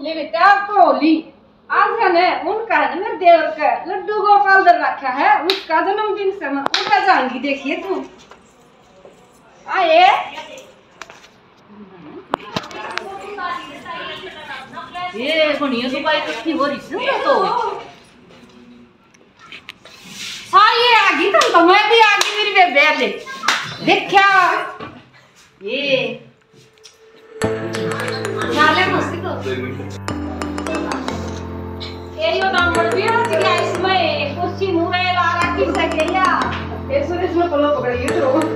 ले बेटा कोली आज है ना उनका है ना मेरे देवर का लड्डू गोपाल दर रखा है उसका जन्मदिन से मैं उनका जाऊँगी देखिए तू। आए। ये बढ़िया तो बाई तो थी बड़ी सुंदर तो सारी आगी तो, तो मैं भी आगी मेरी बेबे ले। देखा ये पकड़िए तो